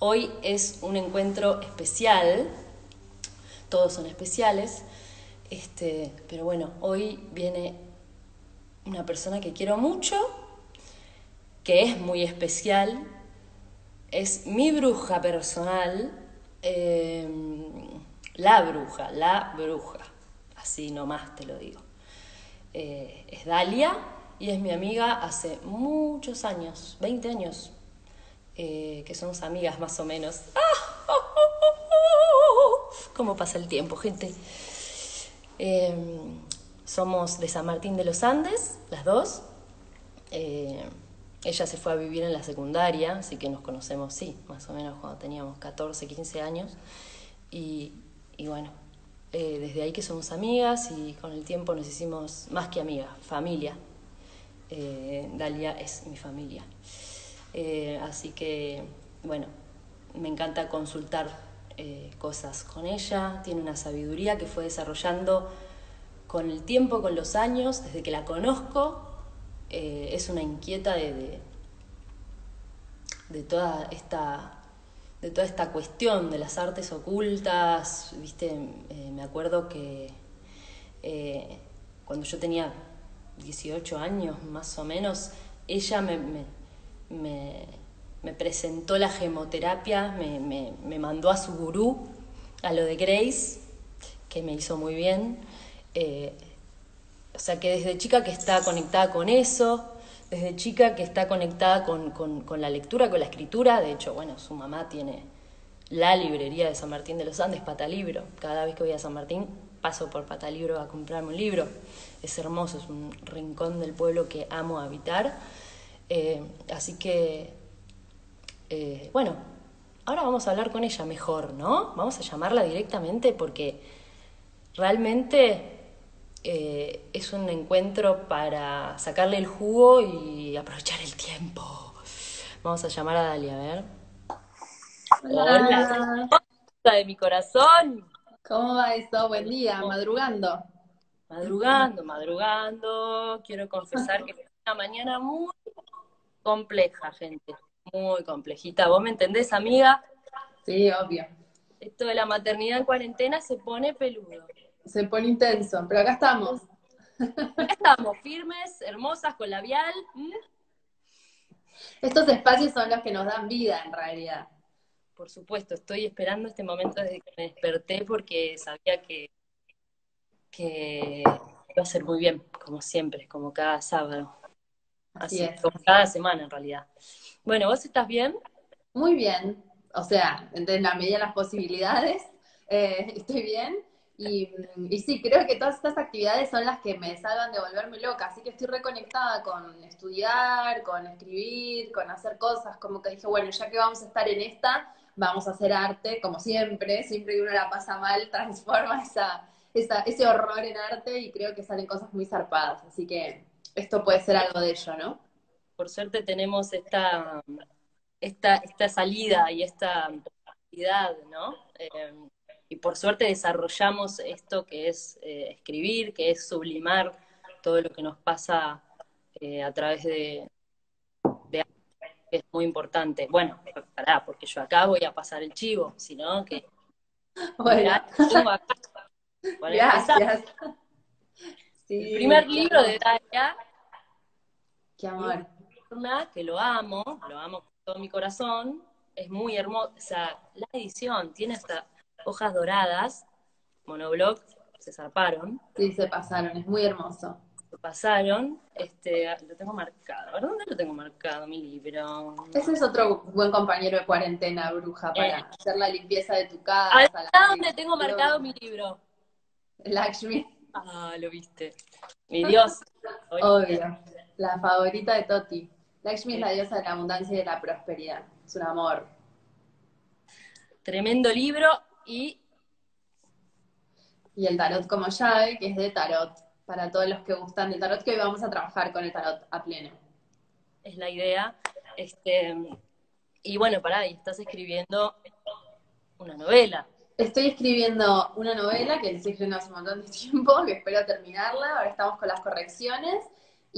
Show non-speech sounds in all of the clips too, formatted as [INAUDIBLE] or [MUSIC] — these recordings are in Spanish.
Hoy es un encuentro especial, todos son especiales, este, pero bueno, hoy viene una persona que quiero mucho, que es muy especial, es mi bruja personal, em, la bruja, la bruja, así nomás te lo digo. Eh, es Dalia y es mi amiga hace muchos años, 20 años, eh, que somos amigas más o menos. ¿Cómo pasa el tiempo, gente? Em, somos de San Martín de los Andes, las dos. Eh, ella se fue a vivir en la secundaria, así que nos conocemos, sí, más o menos cuando teníamos 14, 15 años. Y, bueno, eh, desde ahí que somos amigas y con el tiempo nos hicimos más que amigas, familia. Eh, Dalia es mi familia. Así que, bueno, me encanta consultar eh, cosas con ella, tiene una sabiduría que fue desarrollando con el tiempo, con los años, desde que la conozco, eh, es una inquieta de, de, toda esta de toda esta cuestión de las artes ocultas, viste, eh, me acuerdo que cuando yo tenía 18 años más o menos, ella me me presentó la gemoterapia, me, mandó a su gurú, a lo de Grace, que me hizo muy bien. Eh, o sea que desde chica que está conectada con eso, desde chica que está conectada con, la lectura, con la escritura, de hecho, bueno, su mamá tiene la librería de San Martín de los Andes, Patalibro. Cada vez que voy a San Martín paso por Patalibro a comprarme un libro. Es hermoso, es un rincón del pueblo que amo habitar. Eh, así que eh, bueno, ahora vamos a hablar con ella mejor, ¿no? Vamos a llamarla directamente porque realmente eh, es un encuentro para sacarle el jugo y aprovechar el tiempo. Vamos a llamar a Dalia, a ver. Hola. Hola. de mi corazón. ¿Cómo va eso? Buen día, madrugando. Madrugando, madrugando. Quiero confesar que fue una mañana muy compleja, gente muy complejita. ¿Vos me entendés, amiga? Sí, obvio. Esto de la maternidad en cuarentena se pone peludo. Se pone intenso, pero acá estamos. Acá estamos, firmes, hermosas, con labial. Estos espacios son los que nos dan vida, en realidad. Por supuesto, estoy esperando este momento desde que me desperté porque sabía que, que iba a ser muy bien, como siempre, como cada sábado. Así, es. como cada semana en realidad. Bueno, ¿vos estás bien? Muy bien, o sea, en la medida de las posibilidades, [LAUGHS] eh, estoy bien. Y, sí, creo que todas estas actividades son las que me salvan de volverme loca, así que estoy reconectada con estudiar, con escribir, con hacer cosas, como que dije, bueno, ya que vamos a estar en esta, vamos a hacer arte, como siempre, siempre que uno la pasa mal, [LAUGHS] transforma esa, esa, ese horror en arte y creo que salen cosas muy zarpadas, así que esto puede ser algo de ello, ¿no? por suerte tenemos esta, esta, esta salida y esta posibilidad, ¿no? Eh, y por suerte desarrollamos esto que es eh, escribir, que es sublimar todo lo que nos pasa eh, a través de, de que es muy importante. Bueno, pará, porque yo acá voy a pasar el chivo, sino que... [LAUGHS] Bueno. [LAUGHS] Gracias. el primer libro de Daria. Qué amor que lo amo, lo amo con todo mi corazón, es muy hermosa. La edición tiene hasta hojas doradas, monobloc, se zarparon. Sí, se pasaron, es muy hermoso. Se pasaron, este, lo tengo marcado. ¿Dónde lo tengo marcado, mi libro? Ese es otro buen compañero de cuarentena, bruja, para eh. hacer la limpieza de tu casa. ¿Hasta dónde tengo marcado mi libro? Lakshmi. Ah, lo viste. Mi [LAUGHS] Dios. Obvio. La favorita de Toti. Lakshmi es la diosa de la abundancia y de la prosperidad. Es un amor. Tremendo libro y... Y el tarot como llave, que es de tarot, para todos los que gustan del tarot, que hoy vamos a trabajar con el tarot a pleno. Es la idea. Este, y bueno, pará, y estás escribiendo una novela. Estoy escribiendo una novela que estoy escribiendo hace un montón de [LAUGHS] tiempo, que espero terminarla. Ahora estamos con las correcciones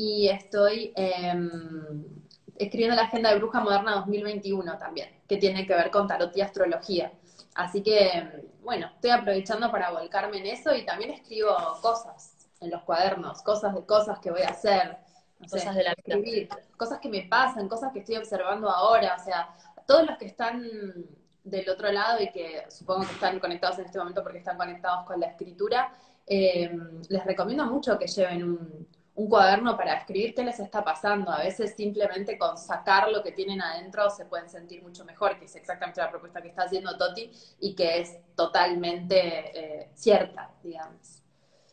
y estoy em, escribiendo la Agenda de Bruja Moderna 2021 también, que tiene que ver con tarot y astrología. Así que, bueno, estoy aprovechando para volcarme en eso y también escribo cosas en los cuadernos, cosas de cosas que voy a hacer, cosas de la escribir, cosas que me pasan, cosas que estoy observando ahora, o sea, todos los que están del otro lado y que supongo que están conectados en este momento porque están conectados con la escritura, eh, les recomiendo mucho que lleven un, un, cuaderno para escribir qué les está pasando. A veces simplemente con sacar lo que tienen adentro se pueden sentir mucho mejor, que es exactamente la propuesta que está haciendo Toti y que es totalmente eh, cierta, digamos.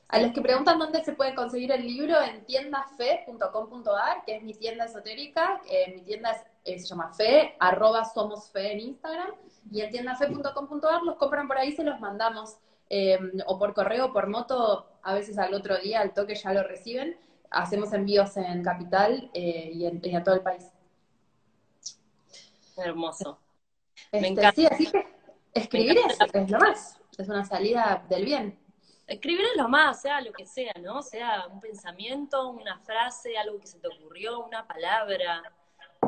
A los que preguntan dónde se puede conseguir el libro, en tiendafe.com.ar, que es mi tienda esotérica, eh, mi tienda se llama fe, arroba somos fe en Instagram, y en tiendafe.com.ar los compran por ahí, se los mandamos, eh, o por correo, por moto, a veces al otro día, al toque ya lo reciben. Hacemos envíos en Capital eh, y, en, a todo el país. Hermoso. Me este, encanta. Sí, así que escribir es lo más, es una salida del bien escribir es lo más, sea lo que sea, ¿no? Sea un pensamiento, una frase, algo que se te ocurrió, una palabra.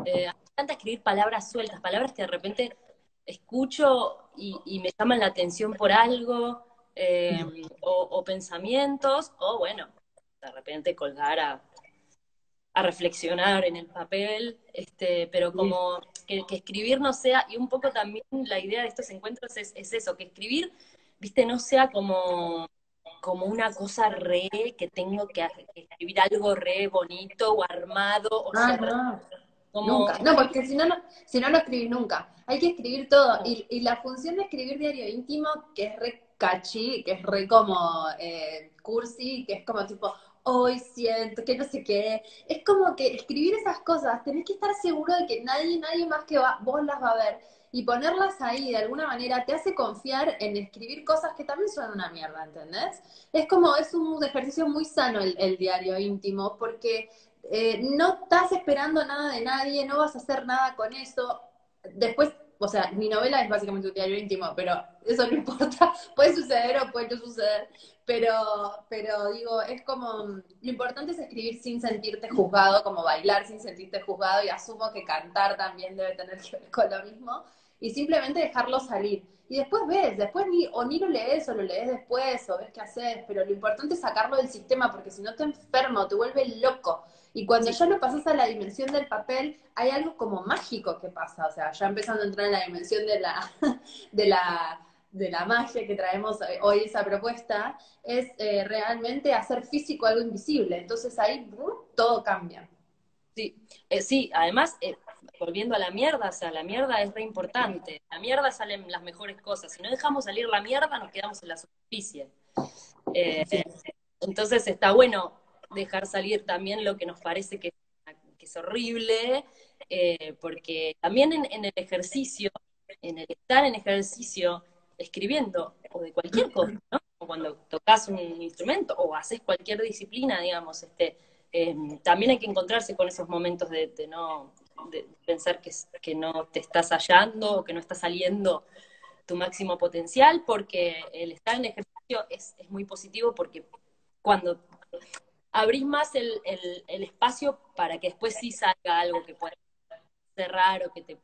Eh, me encanta escribir palabras sueltas, palabras que de repente escucho y, me llaman la atención por algo, eh, o, pensamientos, o bueno, de repente colgar a, reflexionar en el papel, este, pero como que, escribir no sea, y un poco también la idea de estos encuentros es, es eso, que escribir, viste, no sea como como una cosa re, que tengo que escribir algo re bonito o armado. O ah, no. Nunca. No, porque si no, no, si no, lo escribís nunca. Hay que escribir todo. Y, y, la función de escribir diario íntimo, que es re cachi, que es re como eh, cursi, que es como tipo, hoy siento que no sé qué. Es como que escribir esas cosas, tenés que estar seguro de que nadie, nadie más que vos las va a ver y ponerlas ahí de alguna manera te hace confiar en escribir cosas que también son una mierda, ¿entendés? Es como, es un ejercicio muy sano el, diario íntimo, porque eh, no estás esperando nada de nadie, no vas a hacer nada con eso. Después, o sea, mi novela es básicamente un diario íntimo, pero eso no [LAUGHS] importa, puede suceder o puede no suceder, pero, pero digo, es como, lo importante es escribir sin sentirte juzgado, como bailar sin sentirte juzgado, y asumo que cantar también debe tener que ver con lo mismo, y simplemente dejarlo salir. Y después ves, después ni, o ni lo lees o lo lees después o ves qué haces, pero lo importante es sacarlo del sistema porque si no te enfermo, te vuelve loco. Y cuando ya lo pasas a la dimensión del papel, hay algo como mágico que pasa, o sea, ya empezando a entrar en la dimensión de la, [LAUGHS] de la, de la magia que traemos hoy esa propuesta, es eh, realmente hacer físico algo invisible. Entonces ahí todo cambia. Sí, eh, sí, además, eh, volviendo a la mierda, o sea, la mierda es re importante. La mierda salen las mejores cosas. Si no dejamos salir la mierda, nos quedamos en la superficie. Eh, entonces está bueno dejar salir también lo que nos parece que, es horrible, eh, porque también en, el ejercicio, en el estar en ejercicio, escribiendo, o de cualquier cosa, ¿no? O cuando tocas un instrumento, o haces cualquier disciplina, digamos, este, eh, también hay que encontrarse con esos momentos de, no de pensar que, que no te estás hallando o que no está saliendo tu máximo potencial, porque el estar en ejercicio es, es muy positivo porque cuando abrís más el, el, espacio para que después sí salga algo que pueda cerrar o que te,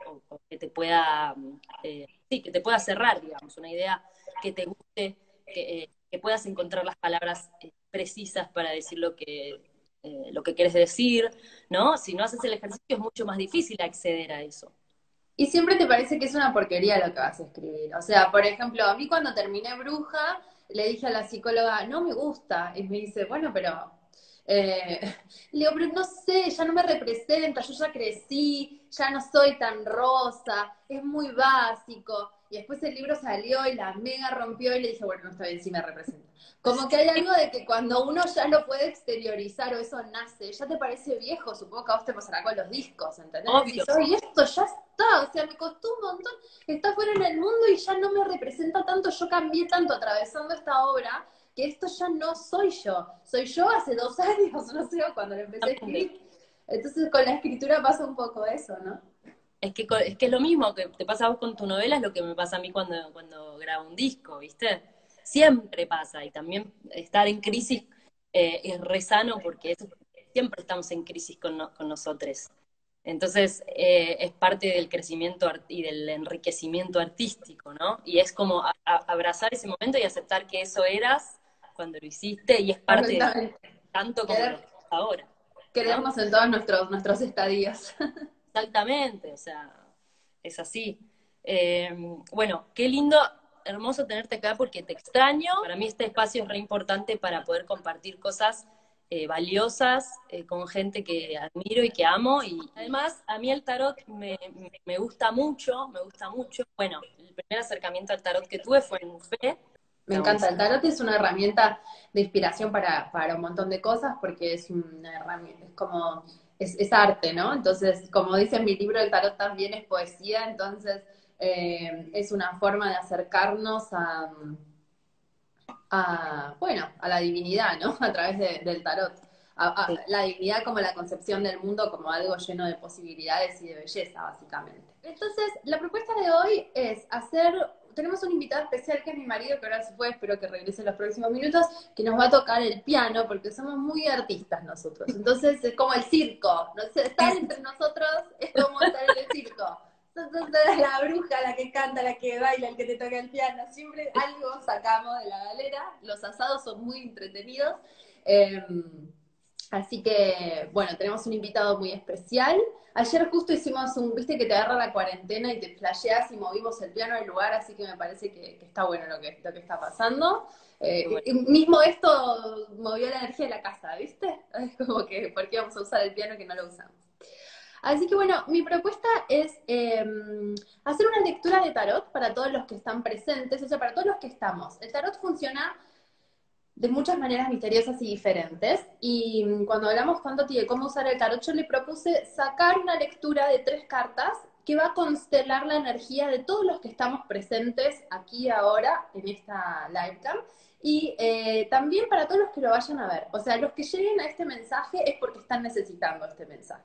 que te pueda eh, sí, que te pueda cerrar, digamos, una idea que te guste, que, eh, puedas encontrar las palabras eh, precisas para decir lo que eh, lo que quieres decir, ¿no? Si no haces el ejercicio es mucho más difícil acceder a eso. Y siempre te parece que es una porquería lo que vas a escribir. O sea, por ejemplo, a mí cuando terminé Bruja, le dije a la psicóloga, no me gusta. Y me dice, bueno, pero... Eh, [LAUGHS] le pero no sé, ya no me representa, yo ya crecí, ya no soy tan rosa, es muy básico. Y después el libro salió y la mega rompió y le dije, bueno, no está bien, sí me representa. Como que hay algo de que cuando uno ya lo puede exteriorizar o eso nace, ya te parece viejo, supongo que a vos te pasará con los discos, ¿entendés? Obvio. Y esto ya está, o sea, me costó un montón, está fuera en el mundo y ya no me representa tanto, yo cambié tanto atravesando esta obra, que esto ya no soy yo, soy yo hace dos [LAUGHS] años, no sé, cuando lo empecé a escribir. Entonces con la escritura pasa un poco eso, ¿no? Es que, es que es lo mismo que te pasa a vos con tu novela, es lo que me pasa a mí cuando, cuando grabo un disco, ¿viste? Siempre pasa, y también estar en crisis eh, es re sano porque siempre estamos en crisis con, con nosotros. Entonces eh, es parte del crecimiento y del enriquecimiento artístico, ¿no? Y es como abrazar ese momento y aceptar que eso eras cuando lo hiciste y es parte de tanto como ahora. Queremos en todos nuestros, nuestros estadios. [LAUGHS] Exactamente, o sea, es así. Eh, bueno, qué lindo, hermoso tenerte acá porque te extraño. Para mí este espacio es re importante para poder compartir cosas eh, valiosas eh, con gente que admiro y que amo. Y además, a mí el tarot me, me, gusta mucho, me gusta mucho. Bueno, el primer acercamiento al tarot que tuve fue en fe. Me encanta, el tarot es una herramienta de inspiración para, para un montón de cosas porque es una herramienta, es como es, arte, ¿no? Entonces, como dice en mi libro, el tarot también es poesía, entonces eh, es una forma de acercarnos a, a, bueno, a la divinidad, ¿no? [LAUGHS] A través del tarot. A, la divinidad como la concepción del mundo como algo lleno de posibilidades y de belleza, básicamente. Entonces, la propuesta de hoy es hacer tenemos un invitado especial que es mi marido, que ahora se fue, espero que regrese en los próximos minutos, que nos va a tocar el piano, porque somos muy artistas nosotros. Entonces es como el circo, ¿no? estar entre nosotros es como estar en el circo. Entonces la bruja, la que canta, la que baila, el que te toca el piano, siempre algo sacamos de la galera. Los asados son muy entretenidos. Em, así que, bueno, tenemos un invitado muy especial. Ayer justo hicimos un, viste que te agarra la cuarentena y te flasheas y movimos el piano del lugar, así que me parece que, está bueno lo que, lo que está pasando. Eh, mismo esto movió la energía de la casa, ¿viste? [LAUGHS] Es como que, ¿por qué vamos a usar el piano que no lo usamos? Así que bueno, mi propuesta es em, hacer una lectura de tarot para todos los que están presentes, o sea, para todos los que estamos. El tarot funciona de muchas maneras misteriosas y diferentes. Y mm, cuando hablamos con Toti de cómo usar el tarot, le propuse sacar una lectura de tres cartas que va a constelar la energía de todos los que estamos presentes aquí ahora en esta livecam y eh, también para todos los que lo vayan a ver. O sea, los que lleguen a este mensaje es porque están necesitando este mensaje.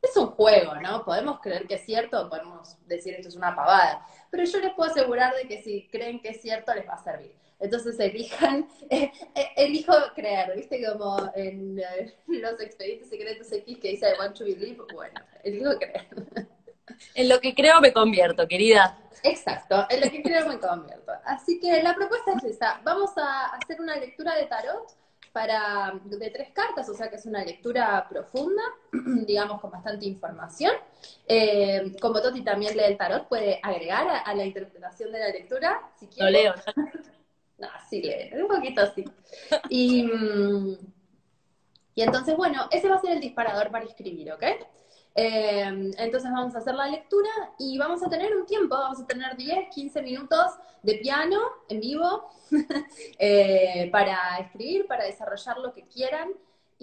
Es un juego, ¿no? Podemos creer que es cierto, podemos decir esto es una pavada, pero yo les puedo asegurar de que si creen que es cierto les va a servir. Entonces elijan, [LAUGHS] eh, eh, elijo creer, ¿viste? Como en eh, los expedientes secretos X que dice I want to believe, bueno, elijo creer. [LAUGHS] En lo que creo me convierto, querida. Exacto, en lo que creo me convierto. Así que la propuesta es esa. Vamos a hacer una lectura de tarot para, de tres cartas, o sea que es una lectura profunda, [CLEARS THROAT] digamos con bastante información. como Toti también lee el tarot, puede agregar a, la interpretación de la lectura, si quiere. Lo leo. No, sí un poquito así. Y, mm, y entonces, bueno, ese va a ser el disparador para escribir, ¿ok? Eh, entonces vamos a hacer la lectura y vamos a tener un tiempo, vamos a tener 10, 15 minutos de piano en vivo [LAUGHS] eh, para escribir, para desarrollar lo que quieran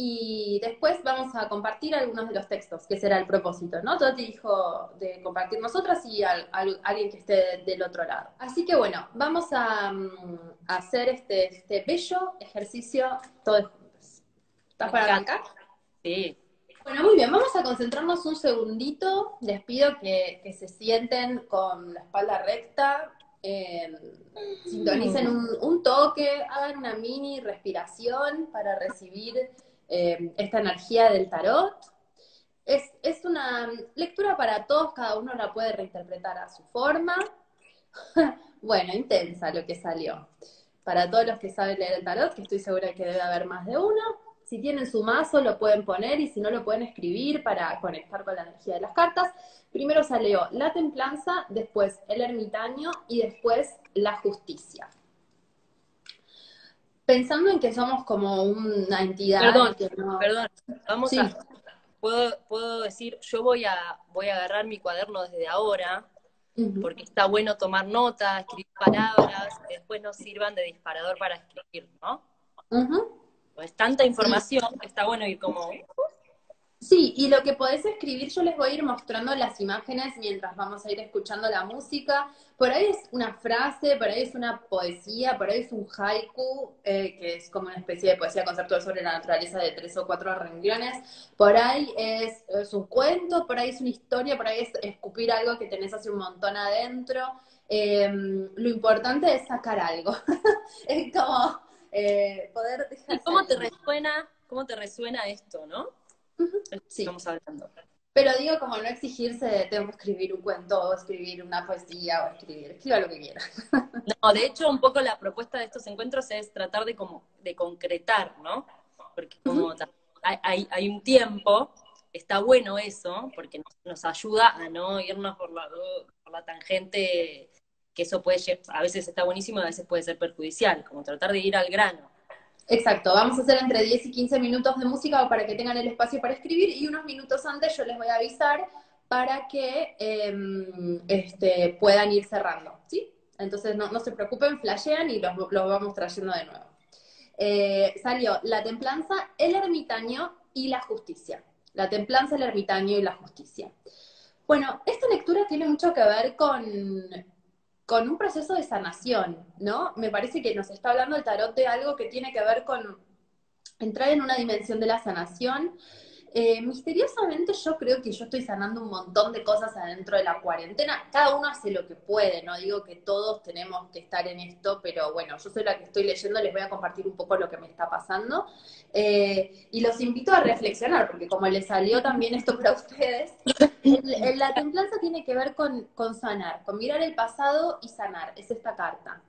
y después vamos a compartir algunos de los textos, que será el propósito, ¿no? Todo te dijo de compartir nosotras y alguien que esté del otro lado. Así que bueno, vamos a, mm, hacer este, este, bello ejercicio todos juntos. ¿Estás para arrancar? Sí. Bueno, muy bien, vamos a concentrarnos un segundito. Les pido que, se sienten con la espalda recta, em, sintonicen un, un toque, hagan una mini respiración para recibir eh, esta energía del tarot. Es, es, una lectura para todos, cada uno la puede reinterpretar a su forma. [LAUGHS] bueno, intensa lo que salió. Para todos los que saben leer el tarot, que estoy segura que debe haber más de uno, si tienen su mazo lo pueden poner y si no lo pueden escribir para conectar con la energía de las cartas. Primero salió la templanza, después el ermitaño y después la justicia pensando en que somos como una entidad. Perdón, perdón, vamos a. Puedo, puedo decir, yo voy a, voy a agarrar mi cuaderno desde ahora, porque está bueno tomar nota, escribir palabras, que después nos sirvan de disparador para escribir, ¿no? Pues tanta información que está bueno ir como Sí, y lo que podés escribir, yo les voy a ir mostrando las imágenes mientras vamos a ir escuchando la música. Por ahí es una frase, por ahí es una poesía, por ahí es un haiku, eh, que es como una especie de poesía conceptual sobre la naturaleza de tres o cuatro renglones. Por ahí es, un cuento, por ahí es una historia, por ahí es escupir algo que tenés hace un montón adentro. Em, lo importante es sacar algo. [LAUGHS] es como eh, poder dejar. ¿Cómo te resuena, cómo te resuena esto, no? Sí. Estamos hablando. Pero digo, como no exigirse de tengo que escribir un cuento o escribir una poesía o escribir, escriba lo que quiera. [LAUGHS] No, de hecho, un poco la propuesta de estos encuentros es tratar de como de concretar, ¿no? Porque como hay, hay, un tiempo, está bueno eso, porque nos, ayuda a no irnos por la, por la tangente, que eso puede, a veces está buenísimo, a veces puede ser perjudicial, como tratar de ir al grano. Exacto, vamos a hacer entre 10 y 15 minutos de música para que tengan el espacio para escribir y unos minutos antes yo les voy a avisar para que em, este, puedan ir cerrando, ¿sí? Entonces no, se preocupen, flashean y los, vamos trayendo de nuevo. Eh, salió la templanza, el ermitaño y la justicia. La templanza, el ermitaño y la justicia. Bueno, esta lectura tiene mucho que ver con con un proceso de sanación, ¿no? Me parece que nos está hablando el tarot de algo que tiene que ver con entrar en una dimensión de la sanación eh, misteriosamente yo creo que yo estoy sanando un montón de cosas adentro de la cuarentena. Cada uno hace lo que puede, no digo que todos tenemos que estar en esto, pero bueno, yo soy la que estoy leyendo, les voy a compartir un poco lo que me está pasando. Eh, y los invito a reflexionar, porque como les salió también esto para ustedes, [LAUGHS] la templanza tiene que ver con, con sanar, con mirar el pasado y sanar, es esta carta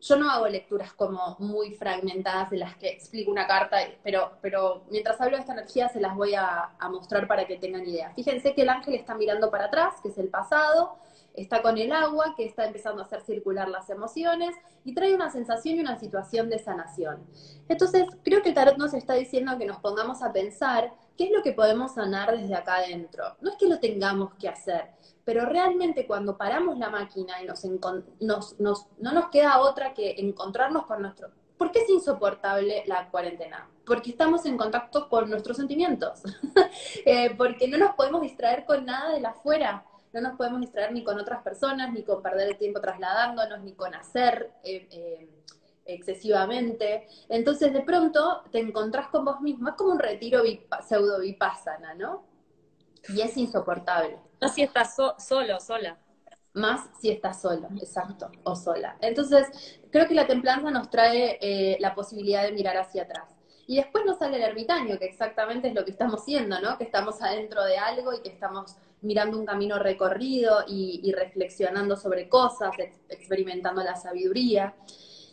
yo no hago lecturas como muy fragmentadas de las que explico una carta, pero, pero mientras hablo de esta energía se las voy a, mostrar para que tengan idea. Fíjense que el ángel está mirando para atrás, que es el pasado, está con el agua, que está empezando a hacer circular las emociones, y trae una sensación y una situación de sanación. Entonces, creo que el tarot nos está diciendo que nos pongamos a pensar qué es lo que podemos sanar desde acá adentro. No es que lo tengamos que hacer, pero realmente cuando paramos la máquina y nos, nos, no nos queda otra que encontrarnos con nuestro... ¿Por qué es insoportable la cuarentena? Porque estamos en contacto con nuestros sentimientos, [LAUGHS] eh, porque no nos podemos distraer con nada de la afuera, no nos podemos distraer ni con otras personas, ni con perder el tiempo trasladándonos, ni con hacer eh, eh, excesivamente. Entonces de pronto te encontrás con vos mismo, es como un retiro pseudo vipassana, ¿no? Y es insoportable. No si estás solo, sola. Más si estás solo, exacto, o sola. Entonces, creo que la templanza nos trae eh, la posibilidad de mirar hacia atrás. Y después nos sale el ermitaño, que exactamente es lo que estamos haciendo, ¿no? Que estamos adentro de algo y que estamos mirando un camino recorrido y, y reflexionando sobre cosas, experimentando la sabiduría.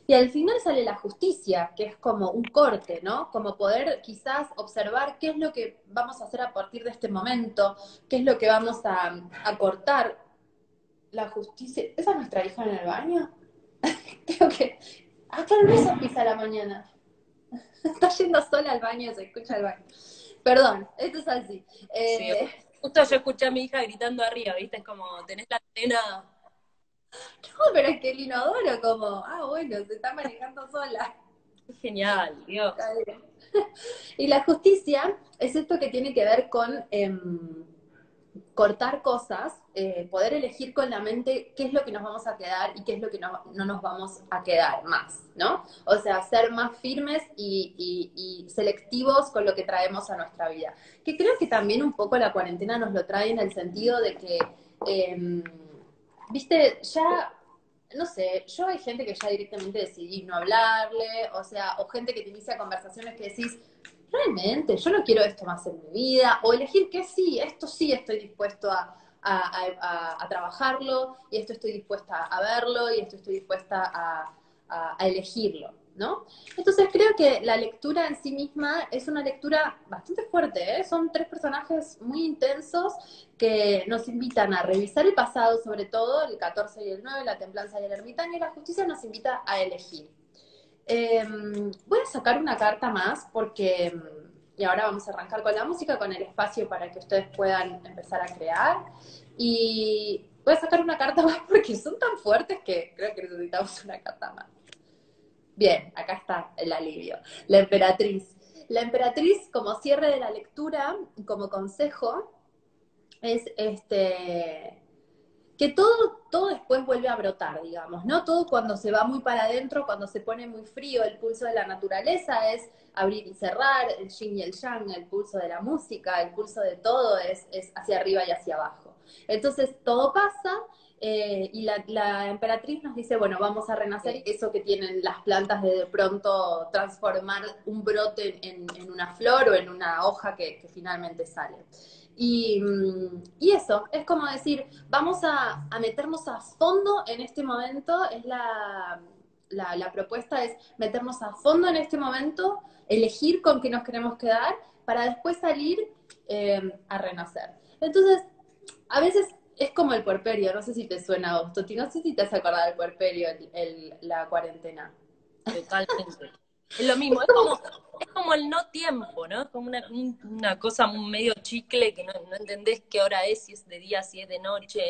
Y al final sale la justicia, que es como un corte, ¿no? Como poder quizás observar qué es lo que vamos a hacer a partir de este momento, qué es lo que vamos a, cortar. La justicia, ¿esa es nuestra hija en el baño? [LAUGHS] Creo que... Ah, claro, no pisa a la mañana. [LAUGHS] Está yendo sola al baño, se escucha el baño. Perdón, esto es así. Eh, justo yo escuché a mi hija gritando arriba, ¿viste? Es como, tenés la antena No, pero es que el inodoro como, ah, bueno, se está manejando sola. [LAUGHS] Genial, Dios. [LAUGHS] Y la justicia es esto que tiene que ver con em, cortar cosas, eh, poder elegir con la mente qué es lo que nos vamos a quedar y qué es lo que no, nos vamos a quedar más, ¿no? O sea, ser más firmes y, y, selectivos con lo que traemos a nuestra vida. Que creo que también un poco la cuarentena nos lo trae en el sentido de que... Eh, viste, ya, no sé, yo hay gente que ya directamente decidí no hablarle, o sea, o gente que te inicia conversaciones que decís, realmente, yo no quiero esto más en mi vida, o elegir que sí, esto sí estoy dispuesto a, trabajarlo, y esto estoy dispuesta a verlo, y esto estoy dispuesta a elegirlo. ¿No? Entonces creo que la lectura en sí misma es una lectura bastante fuerte, ¿eh? son tres personajes muy intensos que nos invitan a revisar el pasado, sobre todo el 14 y el 9, la templanza y el ermitaño, y la justicia nos invita a elegir. Em, voy a sacar una carta más porque, y ahora vamos a arrancar con la música, con el espacio para que ustedes puedan empezar a crear. Y voy a sacar una carta [LAUGHS] más porque son tan fuertes que creo que necesitamos una carta más. Bien, acá está el alivio. La emperatriz. La emperatriz, como cierre de la lectura, como consejo, es este que todo, todo después vuelve a brotar, digamos, ¿no? Todo cuando se va muy para adentro, cuando se pone muy frío, el pulso de la naturaleza es abrir y cerrar, el yin y el yang, el pulso de la música, el pulso de todo es, es hacia arriba y hacia abajo. Entonces todo pasa eh, y la, emperatriz nos dice, bueno, vamos a renacer eso que tienen las plantas de de pronto transformar un brote en, una flor o en una hoja que, finalmente sale. Y, mm, y eso, es como decir, vamos a, a meternos a fondo en este momento, es la, la, la, propuesta es meternos a fondo en este momento, elegir con qué nos queremos quedar para después salir eh, a renacer. Entonces, a veces es como el puerperio, no sé si te suena a vos, Toti, no sé si te has acordado del puerperio, el, el, la cuarentena. Totalmente. Es lo mismo, es como, es como el no tiempo, ¿no? Es como una, una cosa medio chicle que no, no, entendés qué hora es, si es de día, si es de noche,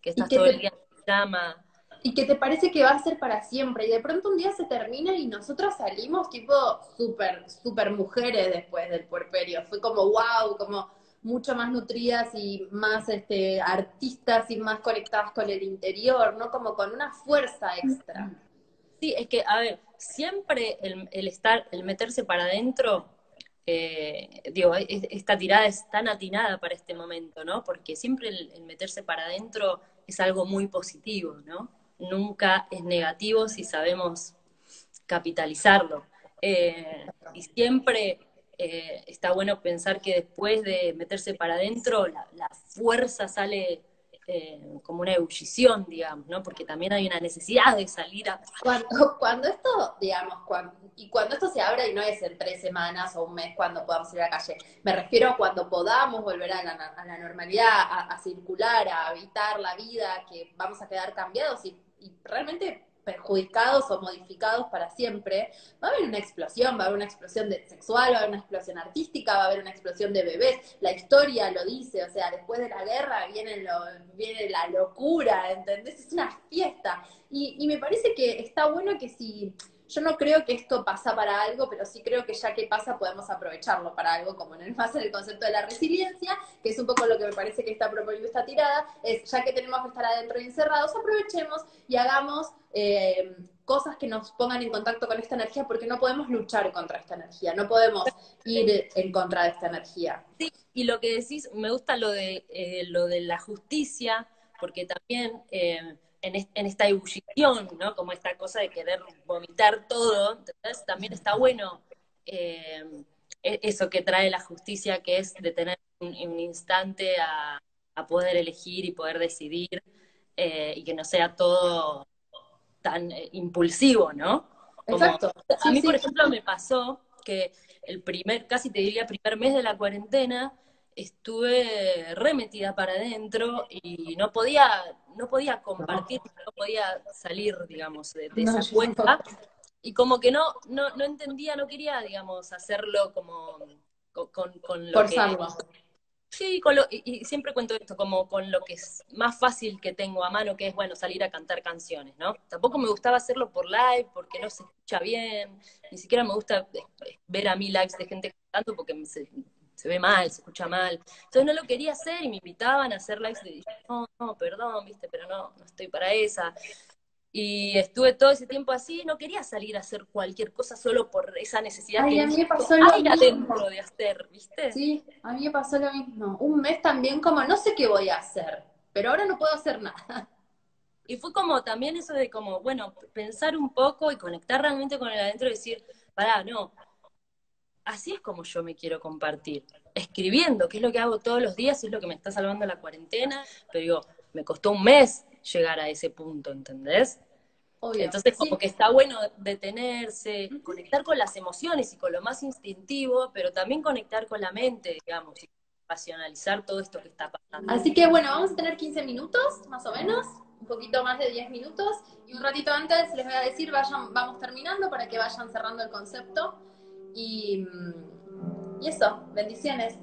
que estás todo el día en llama. Y que te parece que va a ser para siempre, y de pronto un día se termina y nosotros salimos tipo súper, súper mujeres después del puerperio. Fue como wow, como mucho más nutridas y más este, artistas y más conectadas con el interior, ¿no? Como con una fuerza extra. Sí, es que, a ver, siempre el, el estar, el meterse para adentro, eh, digo, esta tirada es tan atinada para este momento, ¿no? Porque siempre el, meterse para adentro es algo muy positivo, ¿no? Nunca es negativo si sabemos capitalizarlo. Eh, y siempre eh, está bueno pensar que después de meterse para adentro, la, fuerza sale eh, como una ebullición, digamos, ¿no? Porque también hay una necesidad de salir a... Cuando, cuando esto, digamos, y cuando esto se abra y no es en tres semanas o un mes cuando podamos ir a la calle, me refiero a cuando podamos volver a la, normalidad, a, circular, a habitar la vida, que vamos a quedar cambiados y realmente perjudicados o modificados para siempre, va a haber una explosión, va a haber una explosión de sexual, va a haber una explosión artística, va a haber una explosión de bebés. La historia lo dice, o sea, después de la guerra viene, lo, viene la locura, ¿entendés? Es una fiesta. Y, y me parece que está bueno que si yo no creo que esto pasa para algo, pero sí creo que ya que pasa podemos aprovecharlo para algo, como en el [LAUGHS] más en el concepto de la resiliencia, que es un poco lo que me parece que está proponiendo esta tirada, es ya que tenemos que estar adentro y encerrados, aprovechemos y hagamos eh, cosas que nos pongan en contacto con esta energía, porque no podemos luchar contra esta energía, no podemos ir en contra de esta energía. Sí, y lo que decís, me gusta lo de, eh, lo de la justicia, porque también... Eh, en, esta ebullición, ¿no? Como esta cosa de querer vomitar todo, entonces también está bueno eh, e, eso que trae la justicia, que es de tener un, un instante a, a, poder elegir y poder decidir, eh, y que no sea todo tan eh, impulsivo, ¿no? Como, Exacto. a mí, sí, por sí. ejemplo, me pasó que el primer, casi te diría, primer mes de la cuarentena, estuve remetida para adentro y no podía, no podía compartir, no podía salir, digamos, de, de no, esa cuenta. Y como que no, no, no entendía, no quería, digamos, hacerlo como con, con, lo Forzarlo. que... Sí, con lo, y, y, siempre cuento esto, como con lo que es más fácil que tengo a mano, que es, bueno, salir a cantar canciones, ¿no? Tampoco me gustaba hacerlo por live, porque no se escucha bien, ni siquiera me gusta ver a mí lives de gente cantando, porque me, se, se ve mal, se escucha mal. Entonces no lo quería hacer y me invitaban a hacer lives dije, no, no, perdón, viste, pero no, no estoy para esa. Y estuve todo ese tiempo así, no quería salir a hacer cualquier cosa solo por esa necesidad Ay, que a mí me pasó lo adentro de hacer, ¿viste? Sí, a mí me pasó lo mismo. Un mes también como, no sé qué voy a hacer, pero ahora no puedo hacer nada. Y fue como también eso de como, bueno, pensar un poco y conectar realmente con el adentro y decir, pará, no, así es como yo me quiero compartir, escribiendo, que es lo que hago todos los días, es lo que me está salvando la cuarentena, pero digo, me costó un mes llegar a ese punto, ¿entendés? Obvio, Entonces, como sí. que está bueno detenerse, conectar con las emociones y con lo más instintivo, pero también conectar con la mente, digamos, y racionalizar todo esto que está pasando. Así que bueno, vamos a tener 15 minutos, más o menos, un poquito más de 10 minutos, y un ratito antes les voy a decir, vayan, vamos terminando para que vayan cerrando el concepto. Y, mm, y eso, bendiciones.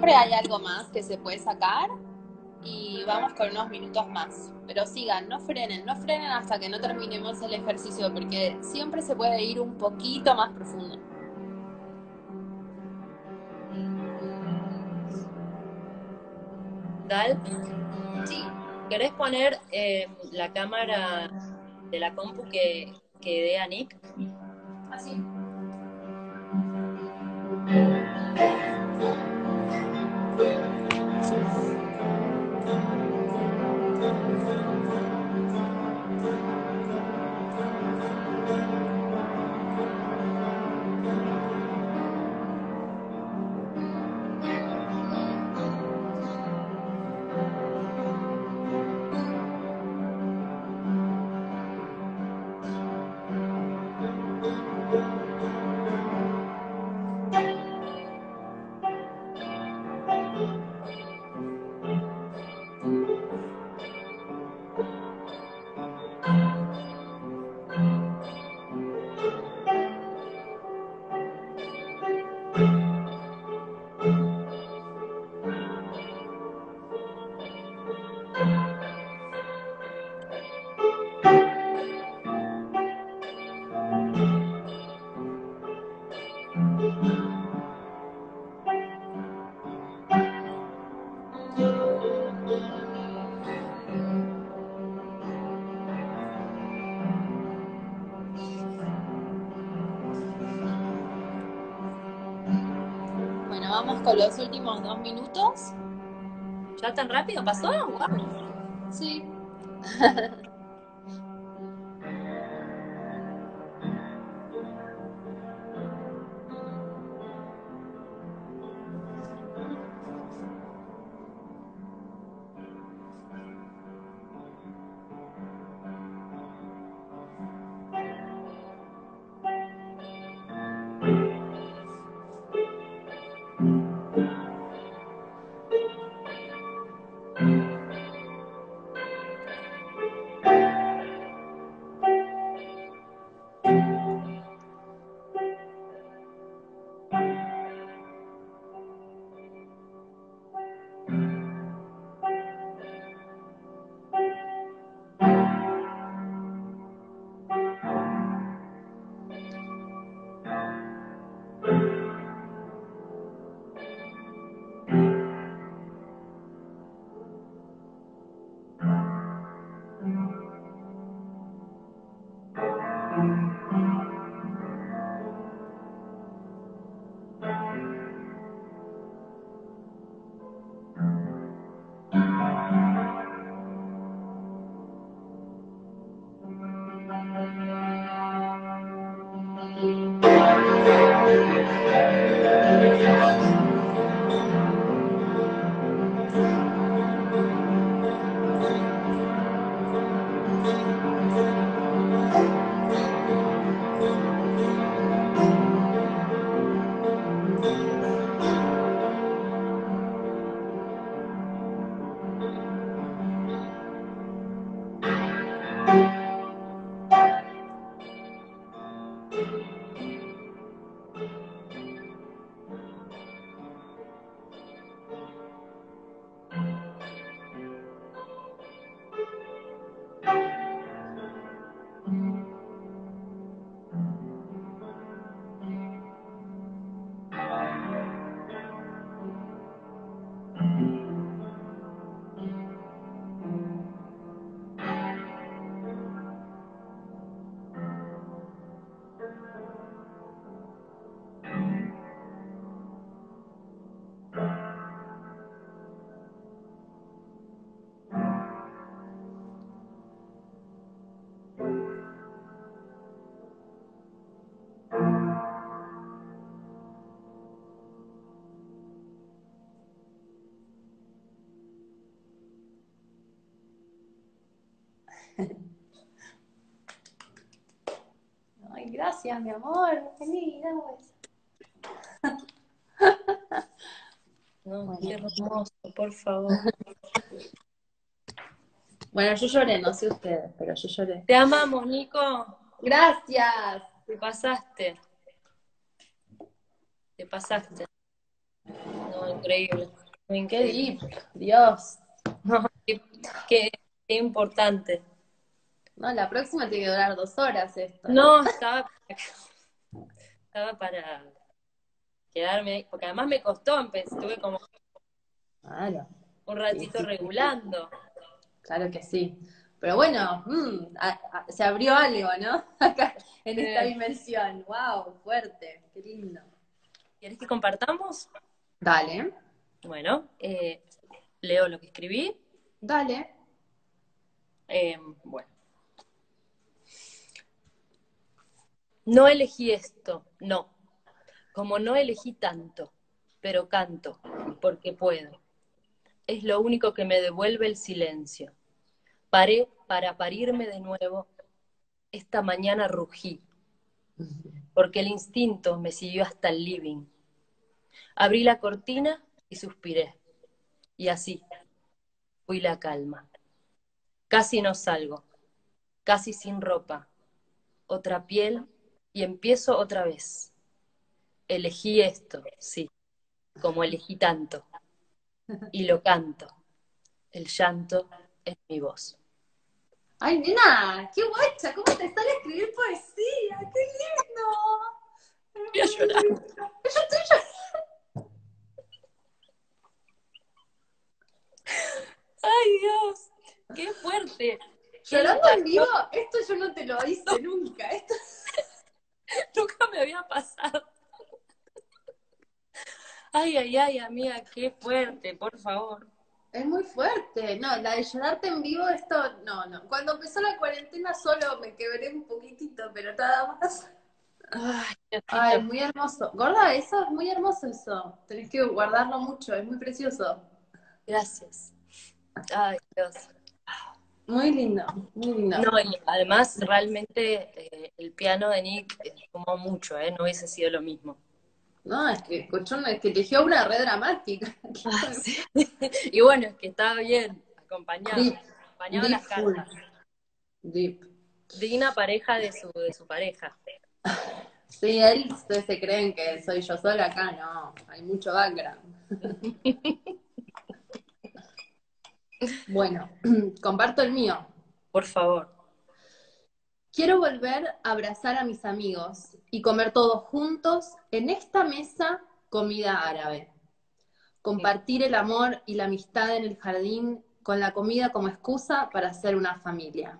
Siempre hay algo más que se puede sacar y vamos con unos minutos más. Pero sigan, no frenen, no frenen hasta que no terminemos el ejercicio, porque siempre se puede ir un poquito más profundo. Dal, sí, ¿querés poner eh, la cámara de la compu que que dé a Nick? Así. Los últimos dos minutos. ¿Ya tan rápido pasó? Guau. Sí. [LAUGHS] gracias, mi amor. Qué linda, pues. No, qué hermoso, por favor. Bueno, yo lloré, no sé ustedes, pero yo lloré. Te amamos, Nico. Gracias. Te pasaste. Te pasaste. No, increíble. Qué deep, Dios. No, [LAUGHS] qué, qué- qué importante. No, la próxima tiene que durar dos horas esto. No, estaba para, estaba para quedarme ahí, porque además me costó, empecé, estuve como Claro, un ratito regulando. claro que sí. pero bueno, mm, se abrió algo, ¿no? [LAUGHS] Acá, en esta dimensión. ¡Wow! Fuerte, qué lindo. ¿Quieres que compartamos? Dale. Bueno, eh, leo lo que escribí. Dale. Eh, bueno. No elegí esto, no. Como no elegí tanto, pero canto, porque puedo. Es lo único que me devuelve el silencio. Paré para parirme de nuevo. Esta mañana rugí, porque el instinto me siguió hasta el living. Abrí la cortina y suspiré. Y así fui la calma. Casi no salgo, casi sin ropa, otra piel y empiezo otra vez. Elegí esto, sí, como elegí tanto, y lo canto. El llanto es mi voz. Ay, nena, qué guacha, ¿cómo te sale a escribir poesía? ¡Qué lindo! Voy a llorar. Yo estoy llorando. Ay, Dios, qué fuerte. Llorando en vivo, esto yo no te lo hice nunca. Esto... [LAUGHS] [LAUGHS] Nunca me había pasado. Ay, ay, ay, amiga, qué fuerte, por favor. Es muy fuerte. No, la de llorarte en vivo, esto, no, no. Cuando empezó la cuarentena solo me quebré un poquitito, pero nada más. Ay, Ay, muy hermoso. Gorda, eso es muy hermoso eso. Tenés que guardarlo mucho, es muy precioso. Gracias. Ay, Dios. Muy lindo, muy lindo. No, y además realmente eh, el piano de Nick sumó mucho, ¿eh? No hubiese sido lo mismo. No, es que escuchó es que eligió una red dramática. [LAUGHS] Ah, sí. [LAUGHS] y bueno, es que estaba bien, acompañado, Deep, acompañado deep las cartas. Deep. Digna pareja de su, de su pareja. Sí, él, ustedes se creen que soy yo sola acá, no, hay mucho background. [LAUGHS] bueno, [CLEARS THROAT] comparto el mío. Por favor. Quiero volver a abrazar a mis amigos y comer todos juntos en esta mesa comida árabe. Compartir el amor y la amistad en el jardín con la comida como excusa para hacer una familia.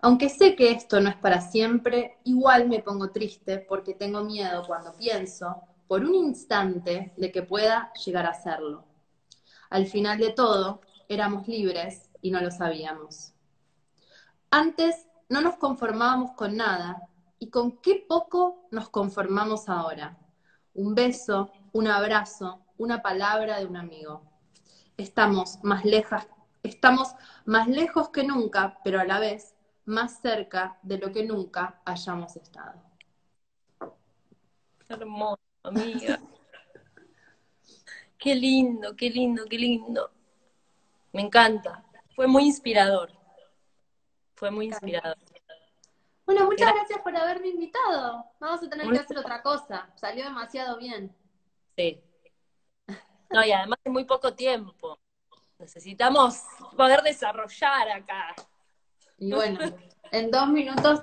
Aunque sé que esto no es para siempre, igual me pongo triste porque tengo miedo cuando pienso, por un instante, de que pueda llegar a serlo. Al final de todo, éramos libres y no lo sabíamos. Antes no nos conformábamos con nada y con qué poco nos conformamos ahora. Un beso, un abrazo, una palabra de un amigo. Estamos más lejas, estamos más lejos que nunca, pero a la vez más cerca de lo que nunca hayamos estado. Hermoso, amiga. [LAUGHS] Qué lindo, qué lindo, qué lindo. Me encanta. Fue muy inspirador. Fue muy inspirador. Bueno, muchas Gracias. gracias por haberme invitado. Vamos a tener Muy que hacer otra cosa. Salió demasiado bien. Sí. No, y además en muy poco tiempo. Necesitamos poder desarrollar acá. Y bueno, en dos minutos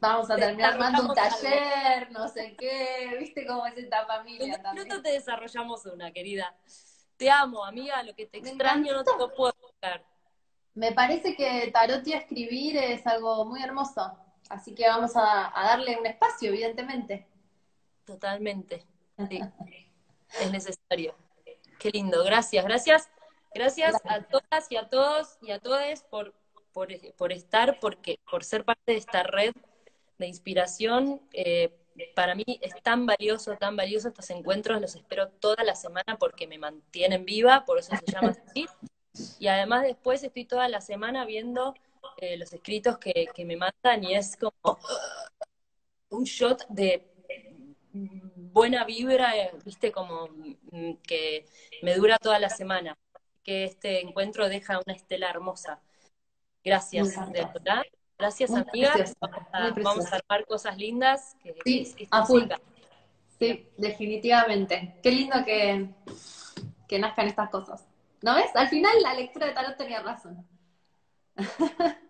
vamos a terminar armando un taller, no sé qué. ¿Viste cómo es esta En familia dos también? minutos te desarrollamos una, querida. Te amo, amiga. Lo que te extraño no te lo puedo explicar. Me parece que tarot y escribir es algo muy hermoso. Así que vamos a, a darle un espacio, evidentemente. Totalmente. Sí. [LAUGHS] Es necesario. Qué lindo. Gracias, gracias. Gracias a todas y a todos y a todos por, por, por estar, porque, por ser parte de esta red de inspiración. Eh, para mí es tan valioso, tan valioso estos encuentros, los espero toda la semana porque me mantienen viva, por eso se llama así. Y además después estoy toda la semana viendo eh, los escritos que, que me mandan y es como un shot de buena vibra, eh, viste, como mm, que me dura toda la semana. Que este encuentro deja una estela hermosa. Gracias, de verdad. Gracias, Muy precioso, Vamos a, vamos a armar cosas lindas. Que, Sí, que- a full. Sí, definitivamente. Qué lindo que, que nazcan estas cosas. ¿No ves? Al final la lectura de tarot tenía razón. [LAUGHS]